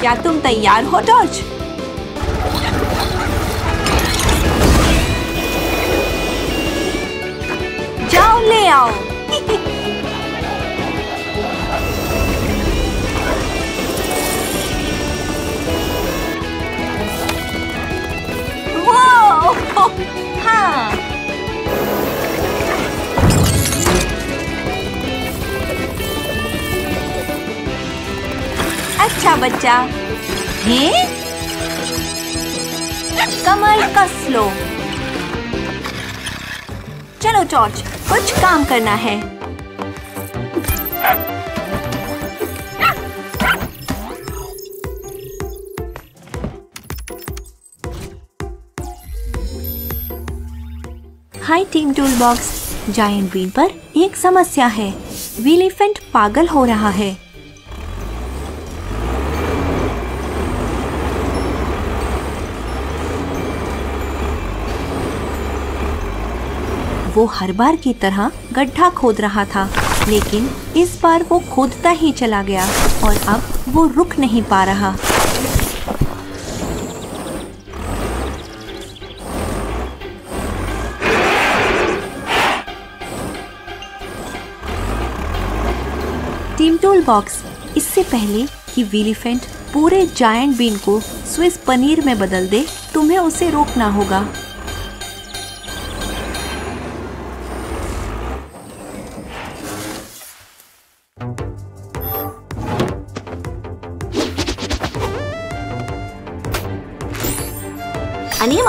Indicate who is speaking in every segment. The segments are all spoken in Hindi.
Speaker 1: क्या तुम तैयार हो टॉर्च जाओ ले आओ। हाँ। अच्छा बच्चा। हैं? कमर कस लो चलो टॉर्च कुछ काम करना है। Hi team toolbox giant bean पर। एक समस्या है। विलीफेंट पागल हो रहा है। वो हर बार की तरह गड्ढा खोद रहा था, लेकिन इस बार वो खोदता ही चला गया और अब वो रुक नहीं पा रहा। टीम टूल बॉक्स, इससे पहले कि विलीफेंट पूरे जायंट बीन को स्विस पनीर में बदल दे, तुम्हें उसे रोकना होगा।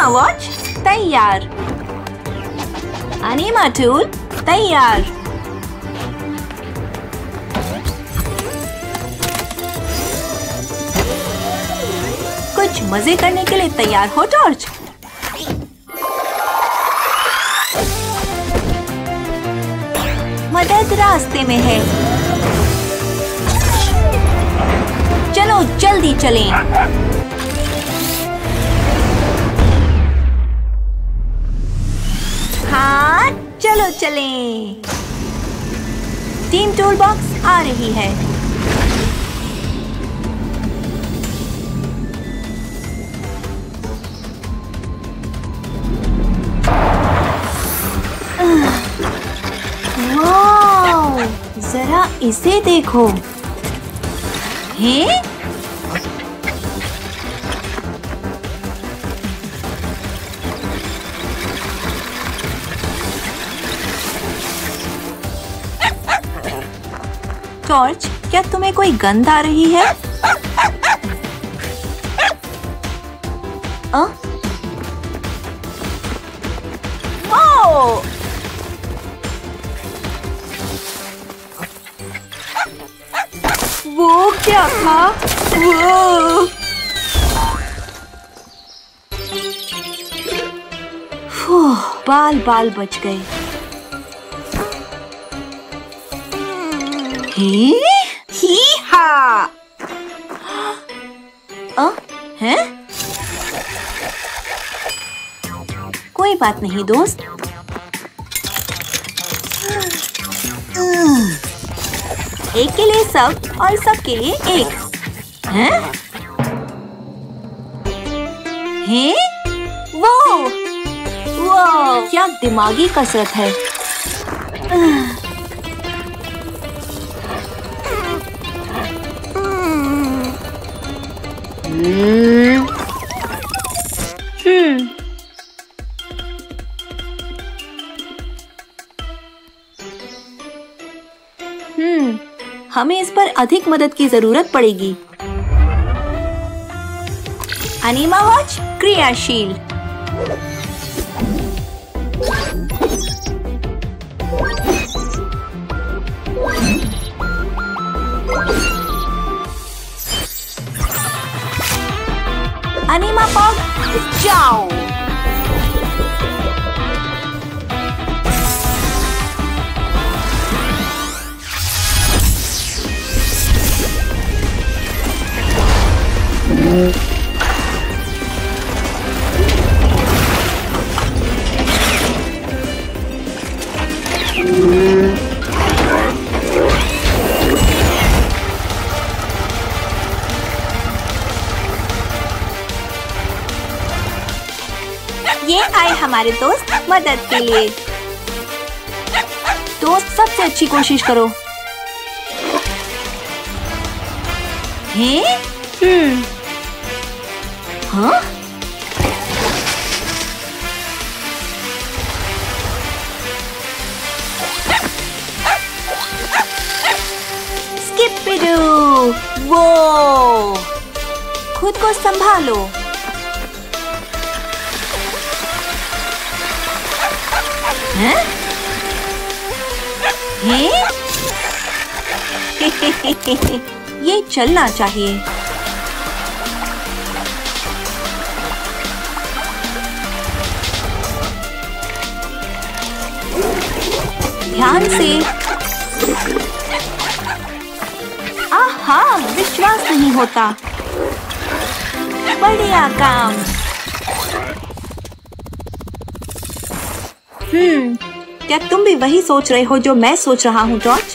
Speaker 1: वॉच तैयार अनीमा टूल तैयार कुछ मज़े करने के लिए तैयार हो टॉर्च मदद रास्ते में है। चलो, जल्दी चलें। हाँ चलो चलें। टीम टूल बॉक्स आ रही है। जरा इसे देखो। हैं? क्या तुम्हें कोई गंध आ रही है? अ? ओ! वो क्या था? वो बाल बाल बच गए। ही ही बात नहीं, दोस्त। एक के लिए सब और सब के लिए एक। हैं? हैं? वो वो क्या दिमागी कसरत है। हम्म हमें इस पर अधिक मदद की ज़रूरत पड़ेगी। अनिमा वॉच क्रियाशील। अनिमा पॉग जाओ। ये आए हमारे दोस्त मदद के लिए। दोस्त सबसे अच्छी कोशिश करो। हैं? हम्म। वो खुद को संभालो? ये चलना चाहिए। ध्यान से। आहा, विश्वास नहीं होता। बढ़िया काम। हम्म क्या तुम भी वही सोच रहे हो जो मैं सोच रहा हूँ जॉर्ज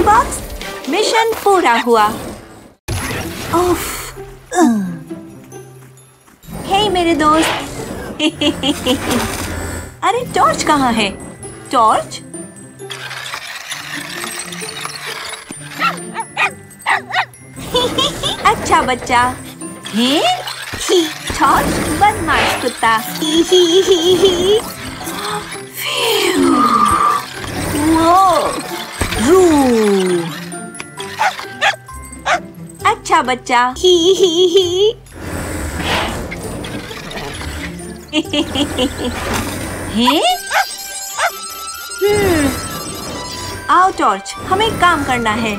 Speaker 1: टूल बॉक्स मिशन पूरा हुआ। उफ, हे मेरे दोस्त। अरे टॉर्च कहाँ है? टॉर्च अच्छा बच्चा। हैं? टॉर्च बदमाश कुत्ता। वो रू अच्छा बच्चा। ही? ही ही आओ टॉर्च हमें काम करना है।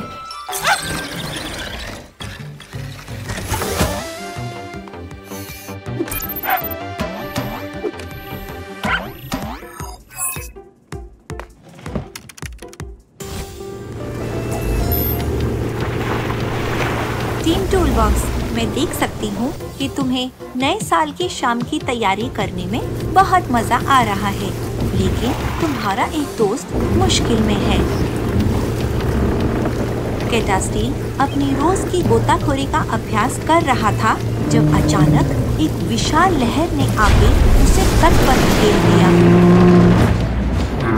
Speaker 1: देख सकती हूँ कि तुम्हें नए साल की शाम की तैयारी करने में बहुत मज़ा आ रहा है, लेकिन तुम्हारा एक दोस्त मुश्किल में है। कैटास्टील अपनी रोज की गोताखोरी का अभ्यास कर रहा था, जब अचानक एक विशाल लहर ने आके उसे तट पर धकेल दिया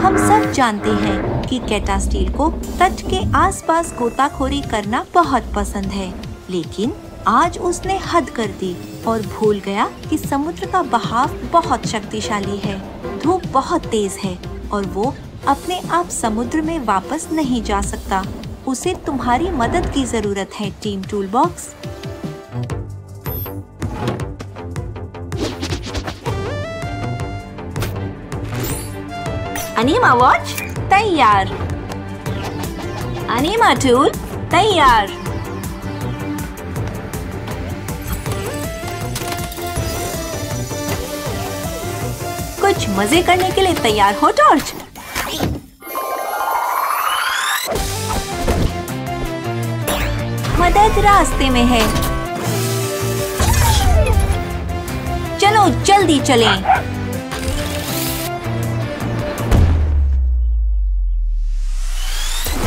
Speaker 1: हम सब जानते हैं कि कैटास्टील को तट के आसपास गोताखोरी करना बहुत पसंद है, लेकिन आज उसने हद कर दी और भूल गया कि समुद्र का बहाव बहुत शक्तिशाली है। धूप बहुत तेज है और वो अपने आप समुद्र में वापस नहीं जा सकता। उसे तुम्हारी मदद की ज़रूरत है, team tool box enema watch तैयार। अनीमा टूल तैयार। कुछ मज़े करने के लिए तैयार हो टॉर्च मदद रास्ते में है। चलो, जल्दी चलें।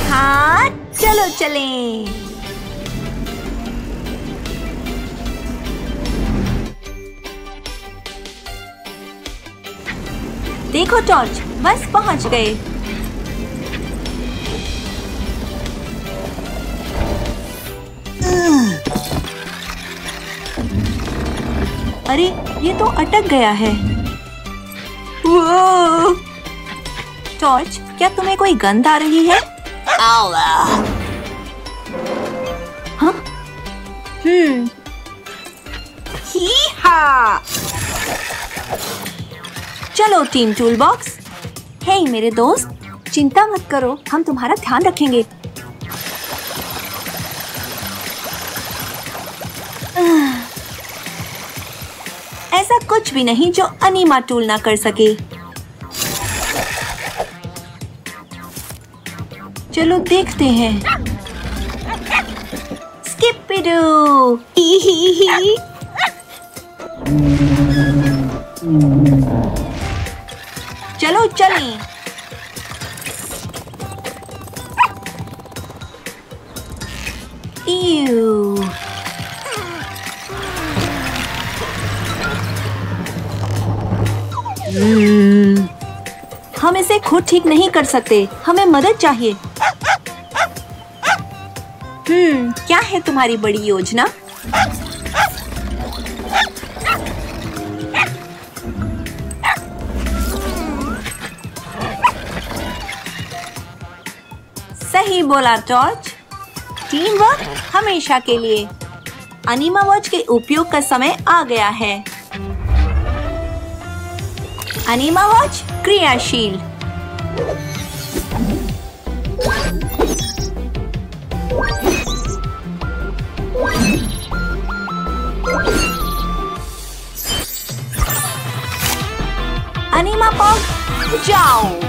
Speaker 1: हाँ चलो चलें। देखो टॉर्च बस पहुँच गए। अरे ये तो अटक गया है! टॉर्च क्या तुम्हें कोई गंध आ रही है? हाँ? हम्म। ही हा चलो टीम टूल बॉक्स। हे मेरे दोस्त, चिंता मत करो, हम तुम्हारा ध्यान रखेंगे। ऐसा कुछ भी नहीं जो अनीमा टूल ना कर सके। चलो देखते हैं। स्किप स्कूबी डू चलो, चलें. Hmm. हम इसे खुद ठीक नहीं कर सकते हमें मदद चाहिए हम्म क्या है तुम्हारी बड़ी योजना बोला टॉर्च टीम वर्क हमेशा के लिए। अनिमा वॉच के उपयोग का समय आ गया है। अनिमा वॉच क्रियाशील। अनिमा पॉग जाओ।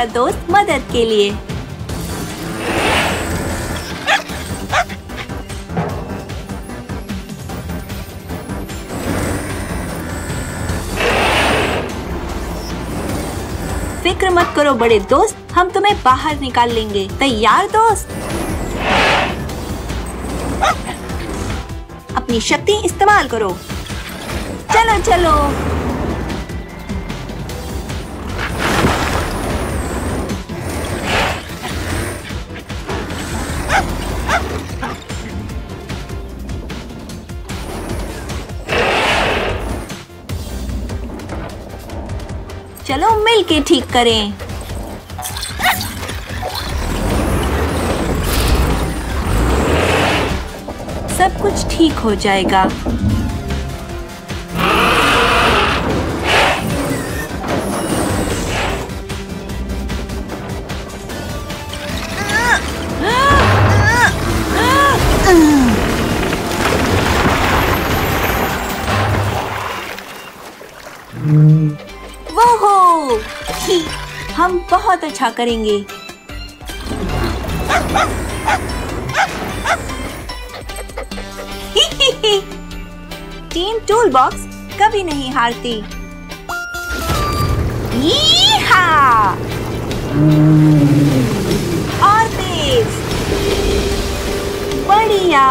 Speaker 1: हमारा दोस्त मदद के लिए। फ़िक्र मत करो बड़े दोस्त, हम तुम्हें बाहर निकाल लेंगे। तैयार दोस्त? अपनी शक्ति इस्तेमाल करो। चलो चलो। चलो मिल के ठीक करें। सब कुछ ठीक हो जाएगा। बहुत अच्छा करेंगे। टीम टूल बॉक्स कभी नहीं हारती। और तेज। बढ़िया।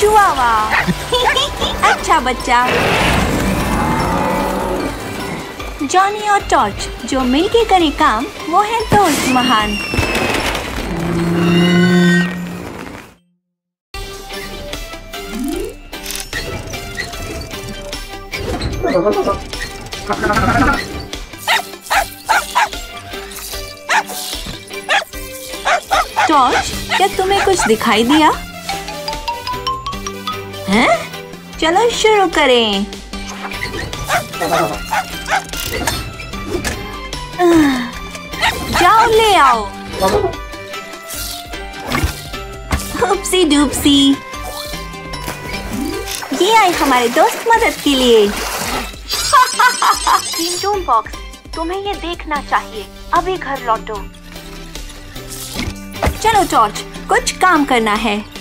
Speaker 1: चुआवा अच्छा बच्चा। जॉनी और टॉर्च, जो मिलके करे काम, वो है दोस्त महान। टॉर्च, क्या तुम्हें कुछ दिखाई दिया? चलो शुरू करें। जाओ ले आओ। उपसी डूबसी ये आए हमारे दोस्त मदद के लिए। बॉक्स, तुम्हें ये देखना चाहिए। अभी घर लौटो। चलो टॉर्च कुछ काम करना है।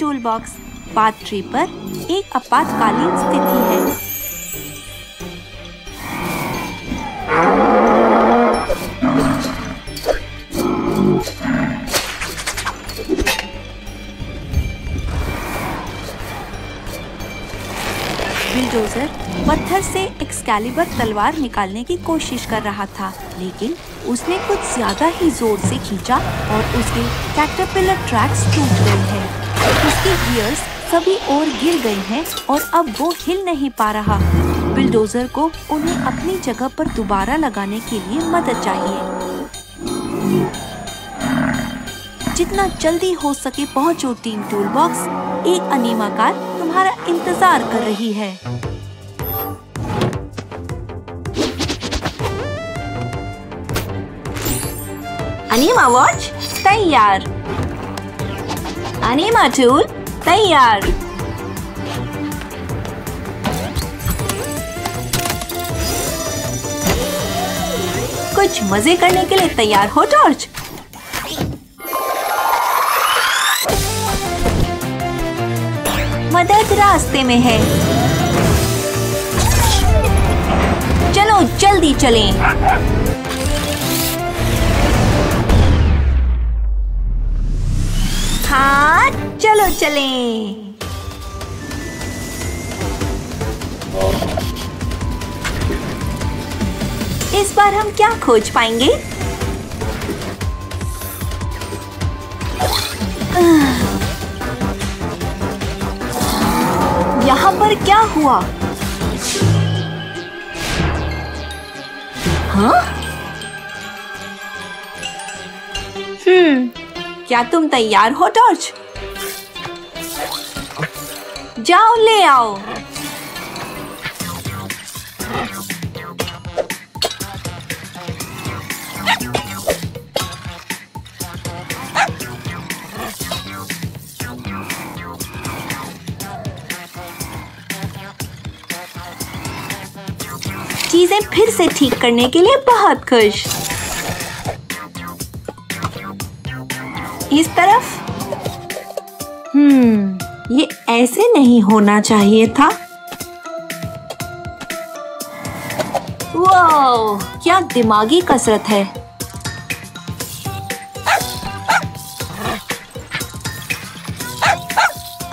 Speaker 1: टूल बॉक्स पार्ट थ्री पर एक आपातकालीन स्थिति है। बिलडोजर पत्थर से एक्सकैलिबर तलवार निकालने की कोशिश कर रहा था, लेकिन उसने कुछ ज़्यादा ही ज़ोर से खींचा और उसके कैटरपिलर ट्रैक्स टूट गए हैं। उसके गियर्स सभी और गिर गए हैं और अब वो हिल नहीं पा रहा। बिल्डोजर को उन्हें अपनी जगह पर दोबारा लगाने के लिए मदद चाहिए। जितना जल्दी हो सके पहुंचो टीम टूल बॉक्स एक अनिमा कार तुम्हारा इंतज़ार कर रही है। अनिमा वॉच तैयार। अनिमा टूल तैयार। कुछ मज़े करने के लिए तैयार हो, जॉर्ज। मदद रास्ते में है। चलो, जल्दी चलें। हाँ चलो चलें। इस बार हम क्या खोज पाएँगे? यहाँ पर क्या हुआ? हाँ? हम्म। क्या तुम तैयार हो टॉर्च जाओ, ले आओ। चीज़ें फिर से ठीक करने के लिए बहुत खुश। इस तरफ़? हम्म ये ऐसे नहीं होना चाहिए था। वाह क्या दिमागी कसरत है।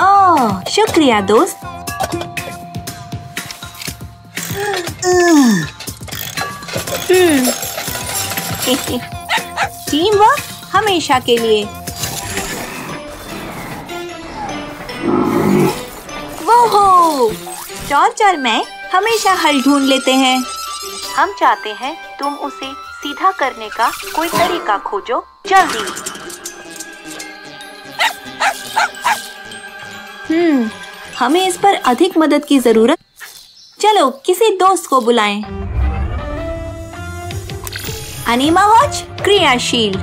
Speaker 1: ओह, शुक्रिया दोस्त। टीम वर्क हमेशा के लिए। जॉर्ज और मैं हमेशा हल ढूंढ लेते हैं। हम चाहते हैं तुम उसे सीधा करने का कोई तरीका खोजो। जल्दी। हम्म हमें इस पर अधिक मदद की ज़रूरत। चलो किसी दोस्त को बुलाएँ। अनिमा वॉच क्रियाशील।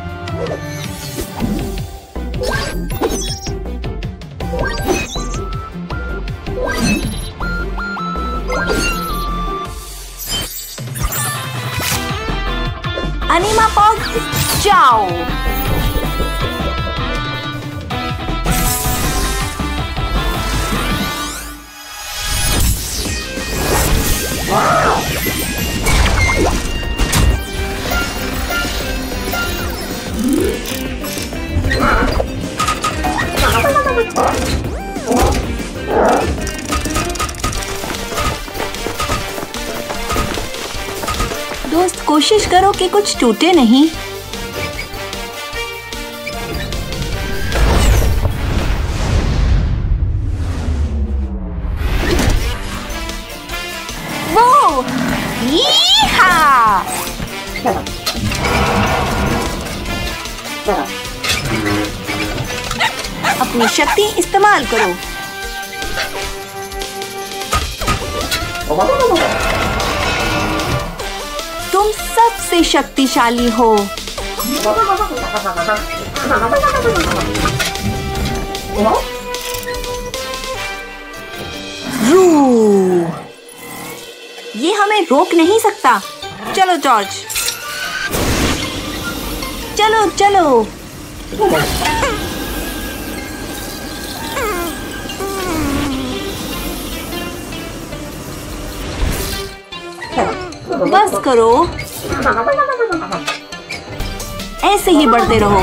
Speaker 1: जाओ। दोस्त कोशिश करो कि कुछ टूटे नहीं। इस्तेमाल करो। तुम सबसे शक्तिशाली हो। रू। ये हमें रोक नहीं सकता। चलो, जॉर्ज। चलो चलो। बस करो। ऐसे ही बढ़ते रहो।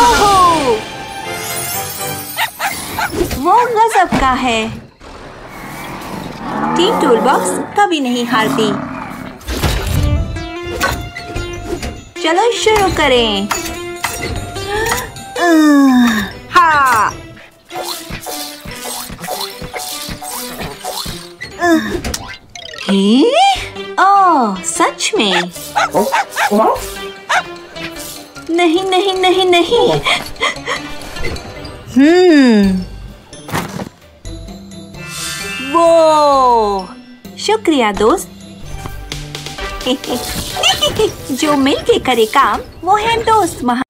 Speaker 1: ओहो! वो गजब का है। टीम टूल बॉक्स कभी नहीं हारती। चलो शुरू करें। हाँ। ओह सच में। नहीं नहीं नहीं नहीं। हम्म। वो शुक्रिया, दोस्त। जो मिल के करे काम, वो है दोस्त महा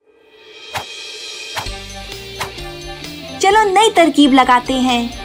Speaker 1: चलो नई तरकीब लगाते हैं।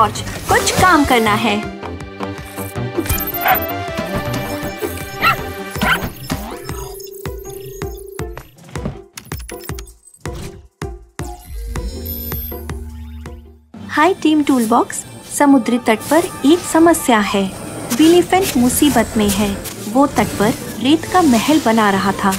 Speaker 1: टॉर्च कुछ काम करना है। हाय टीम टूल बॉक्स समुद्री तट पर एक समस्या है। विलीफेंट मुसीबत में है। वो तट पर रेत का महल बना रहा था।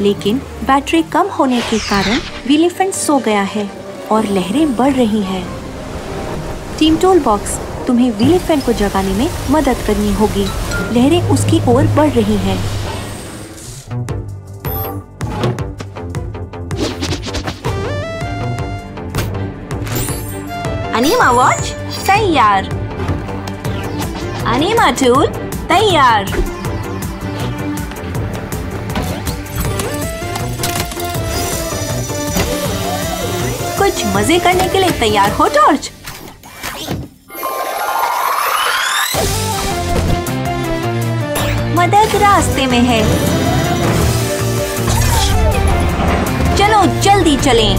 Speaker 1: लेकिन बैटरी कम होने के कारण विलीफेंट सो गया है और लहरें बढ़ रही हैं। टीम टोल बॉक्स तुम्हें विलीफेंट को जगाने में मदद करनी होगी। लहरें उसकी ओर बढ़ रही हैं। अनीमा वॉच तैयार। अनीमा टूल तैयार। कुछ मज़े करने के लिए तैयार हो टॉर्च मदद रास्ते में है। चलो, जल्दी चलें।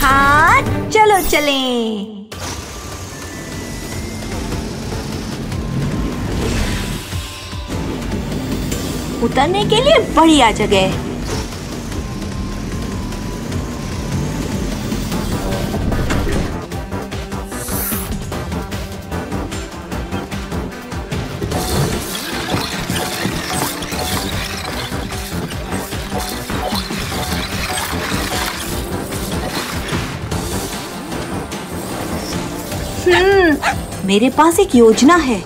Speaker 1: हाँ चलो चलें। उतरने के लिए बढ़िया जगह हम्म, मेरे पास एक योजना है।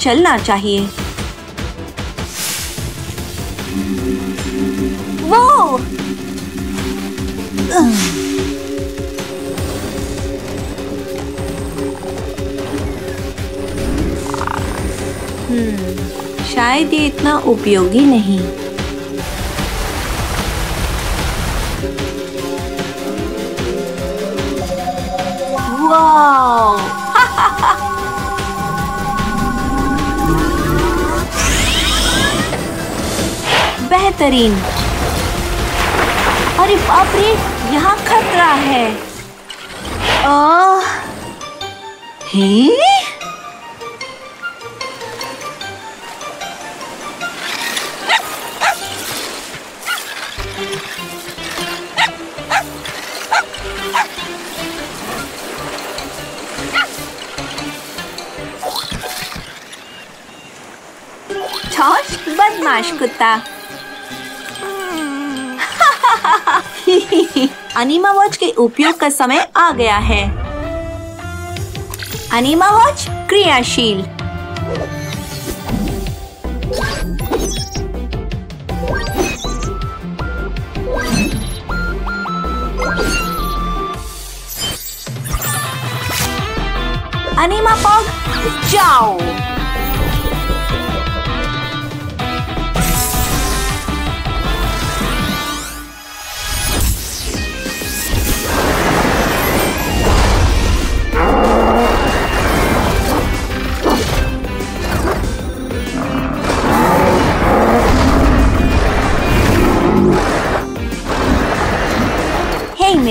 Speaker 1: चलना चाहिए। वो! हम्म, शायद ये इतना उपयोगी नहीं। बेहतरीन। अरे बाप रे यहाँ खतरा है। हे? बदमाश कुत्ता। अनीमा वॉच के उपयोग का समय आ गया है। अनिमा वॉच क्रियाशील।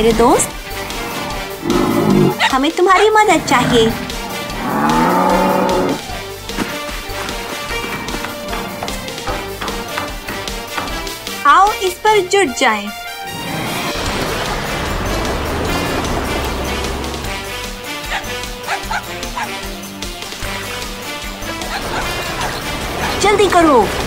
Speaker 1: मेरे दोस्त। हमें तुम्हारी मदद चाहिए। आओ इस पर जुट जाएँ। जल्दी करो।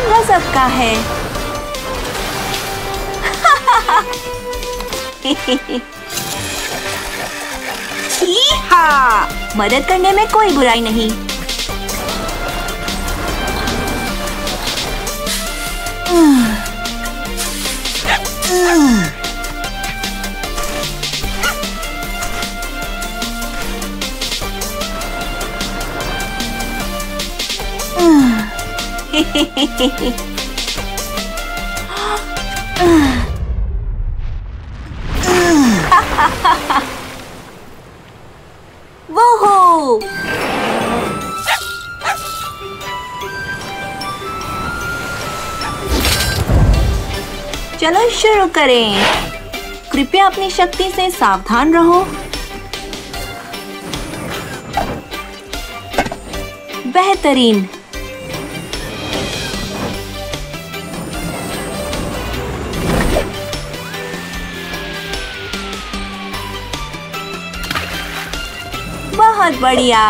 Speaker 1: गजब का है। हाँ मदद करने में कोई बुराई नहीं। वो चलो शुरू करें। कृपया अपनी शक्ति से सावधान रहो। बेहतरीन। बहुत बढ़िया।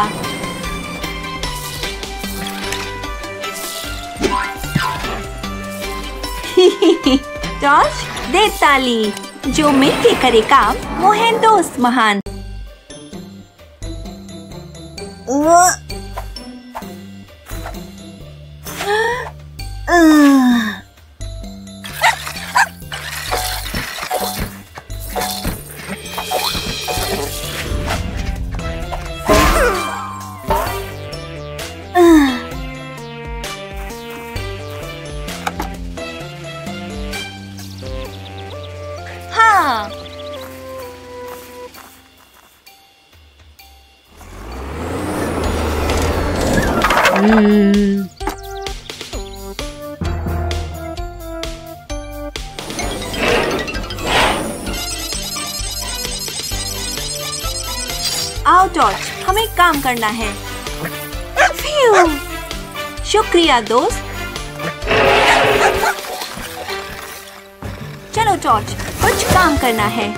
Speaker 1: टॉर्च दे ताली जो मिलके करे काम वो है दोस्त महान। करना है। शुक्रिया दोस्त। चलो टॉर्च कुछ काम करना है।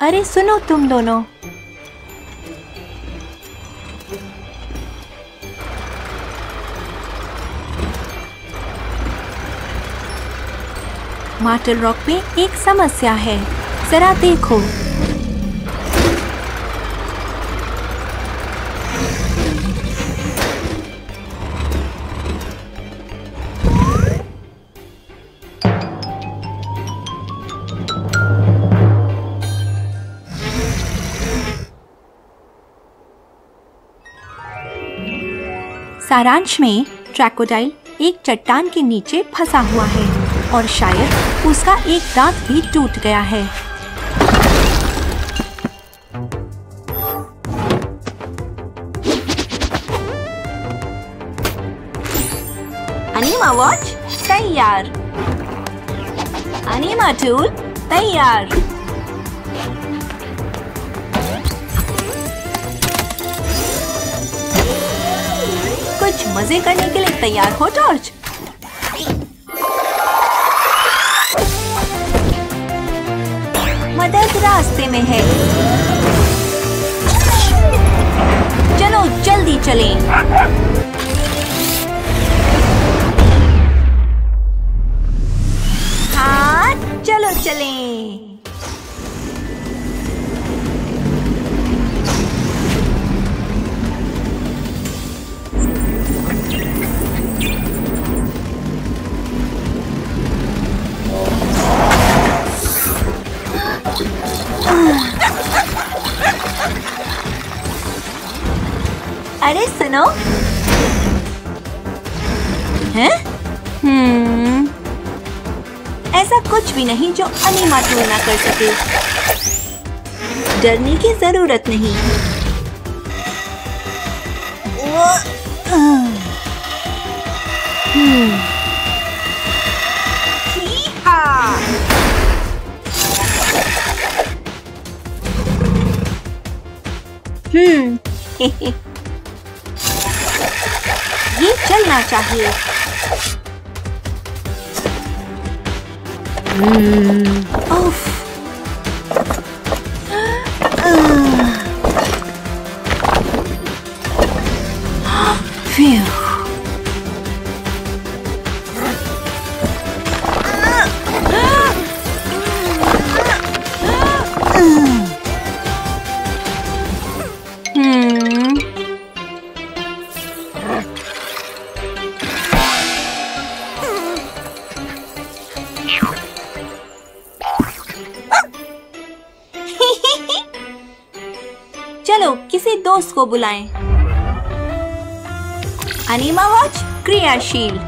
Speaker 1: अरे सुनो तुम दोनों। मार्टल रॉक में एक समस्या है। जरा देखो। सारांश में ट्रैकोडाइल एक चट्टान के नीचे फंसा हुआ है। और शायद उसका एक दांत भी टूट गया है। अनीमा वॉच तैयार। अनीमा टूल तैयार। कुछ मज़े करने के लिए तैयार हो टॉर्च में है चलो जल्दी चलें। हाँ चलो चलें। अरे सुनो। हैं? हम्म। ऐसा कुछ भी नहीं जो अनिमा ना कर सके। डरने की ज़रूरत नहीं। हम्म को बुलाएँ। अनिमा वॉच क्रियाशील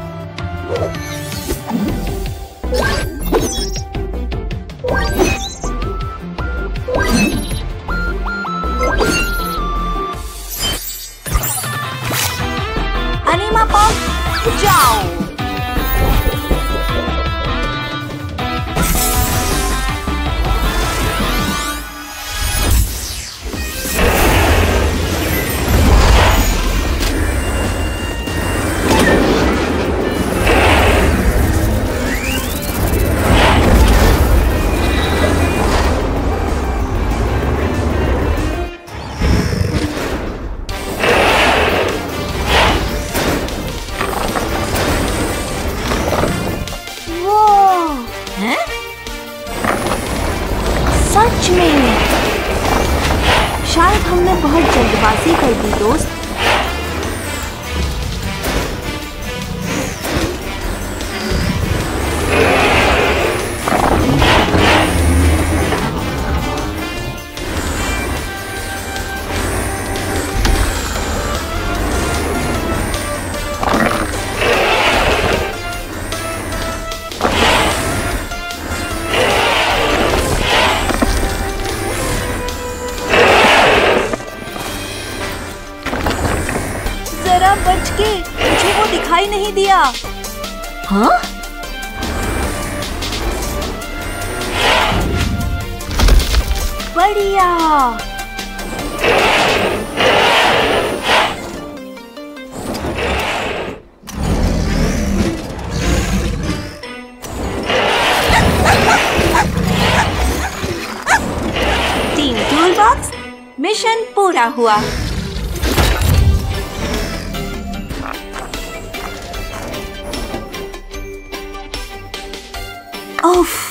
Speaker 1: Oh,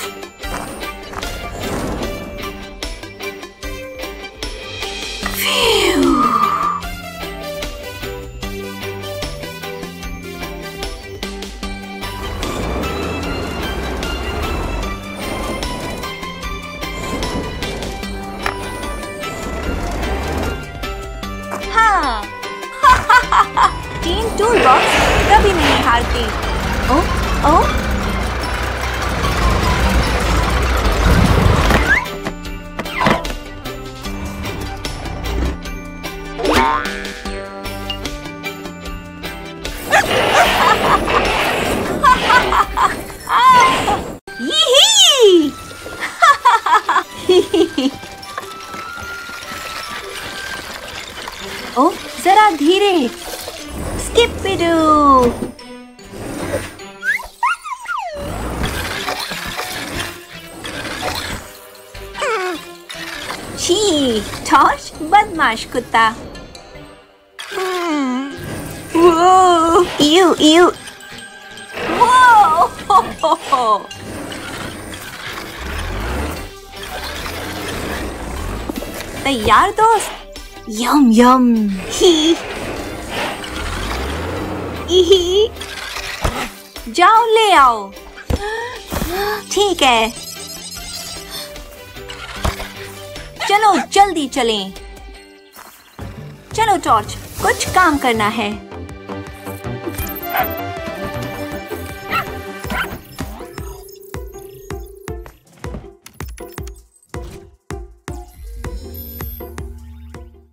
Speaker 1: बदमाश कुत्ता वो यू यू वो हो, हो, हो। तैयार दोस्त यम यम ही ही जाओ ले आओ ठीक है चलो जल्दी चलें चलो टॉर्च कुछ काम करना है।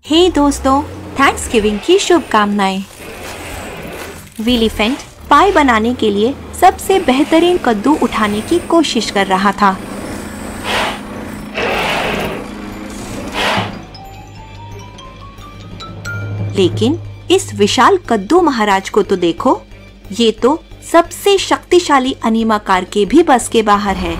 Speaker 1: हे hey दोस्तों थैंक्स गिविंग की शुभकामनाएँ। विलीफेंट पाई बनाने के लिए सबसे बेहतरीन कद्दू उठाने की कोशिश कर रहा था। लेकिन इस विशाल कद्दू महाराज को तो देखो, ये तो सबसे शक्तिशाली अनिमा कार के भी बस के बाहर है।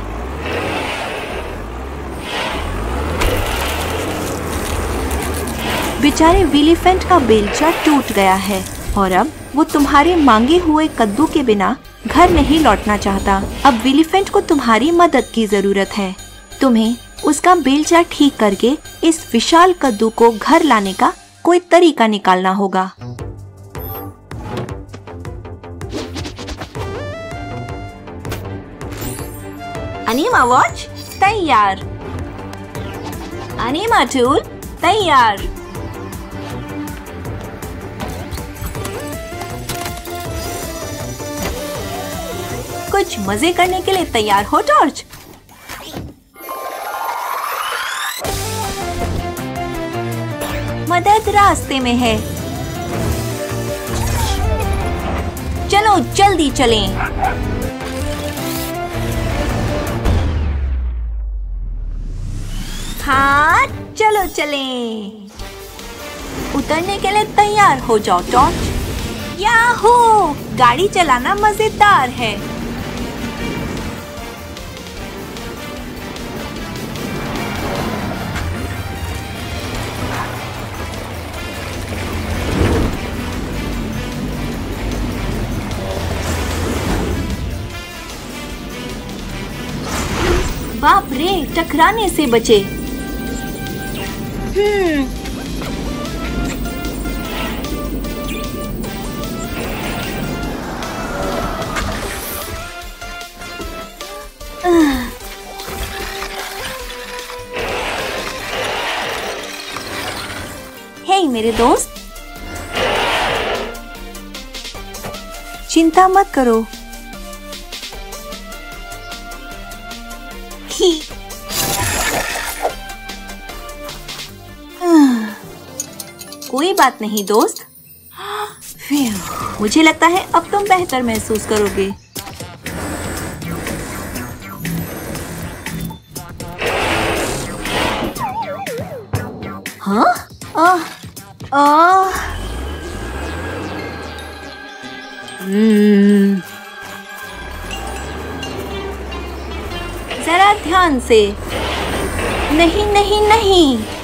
Speaker 1: बेचारे विलीफेंट का बेलचा टूट गया है और अब वो तुम्हारे मांगे हुए कद्दू के बिना घर नहीं लौटना चाहता। अब विलीफेंट को तुम्हारी मदद की ज़रूरत है। तुम्हें उसका बेलचा ठीक करके इस विशाल कद्दू को घर लाने का कोई तरीका निकालना होगा। अनीमा वॉच तैयार। अनीमा टूल तैयार। कुछ मज़े करने के लिए तैयार हो टॉर्च मदद रास्ते में है। चलो, जल्दी चलें। हाँ चलो चलें। उतरने के लिए तैयार हो जाओ टॉर्च याहू! गाड़ी चलाना मज़ेदार है। टकराने से बचे। हम्म। हे मेरे दोस्त चिंता मत करो। बात नहीं, दोस्त। मुझे लगता है अब तुम बेहतर महसूस करोगे। हाँ? हम्म। जरा ध्यान से। नहीं नहीं नहीं।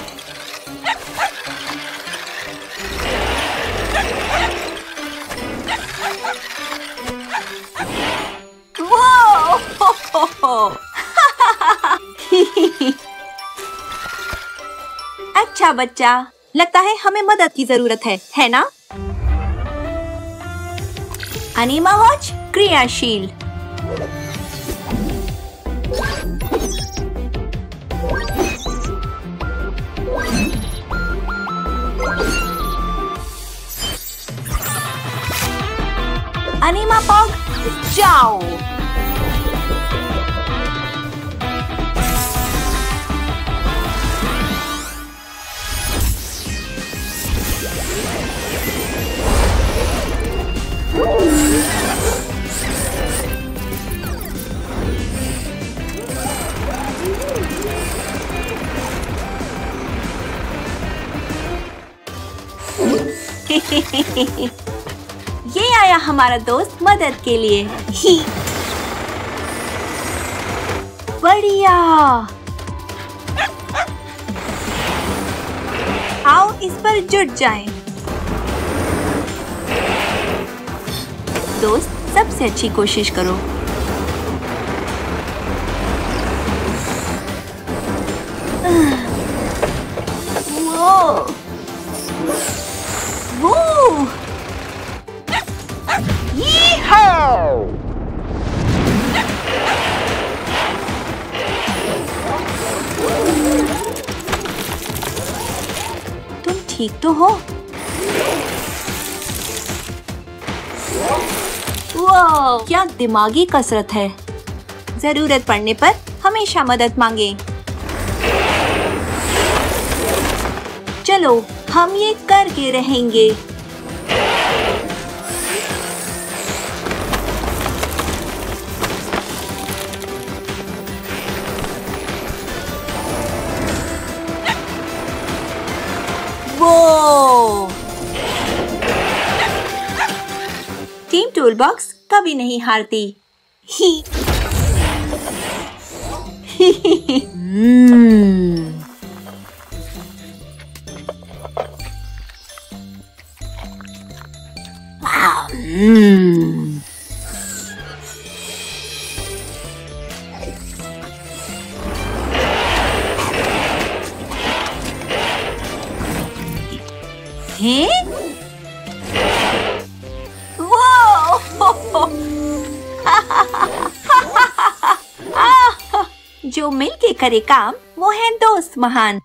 Speaker 1: अच्छा बच्चा। लगता है हमें मदद की ज़रूरत है है ना? अनिमा वॉच क्रियाशील। अनिमा पॉग, जाओ। ये आया हमारा दोस्त मदद के लिए। बढ़िया। आओ इस पर जुट जाएँ। दोस्त, सबसे अच्छी कोशिश करो। ठीक तो हो? क्या दिमागी कसरत है। ज़रूरत पड़ने पर हमेशा मदद मांगे। चलो, हम ये करके रहेंगे। टूलबॉक्स कभी नहीं हारती ही हम्म हैं? करे काम वो है दोस्त महान।